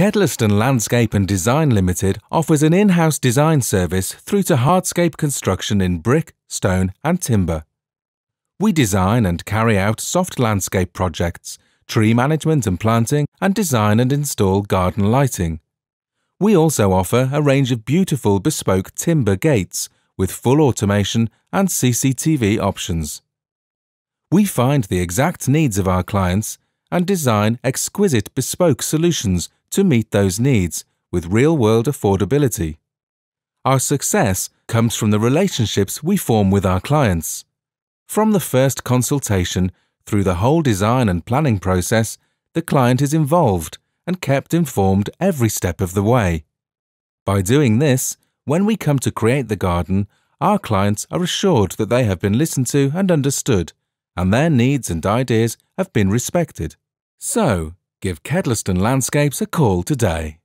Kedleston Landscape and Design Limited offers an in-house design service through to hardscape construction in brick, stone and timber. We design and carry out soft landscape projects, tree management and planting, and design and install garden lighting. We also offer a range of beautiful bespoke timber gates with full automation and CCTV options. We find the exact needs of our clients and design exquisite bespoke solutions to meet those needs with real-world affordability. Our success comes from the relationships we form with our clients. From the first consultation through the whole design and planning process, the client is involved and kept informed every step of the way. By doing this, when we come to create the garden, our clients are assured that they have been listened to and understood, and their needs and ideas have been respected. So, give Kedleston Landscapes a call today.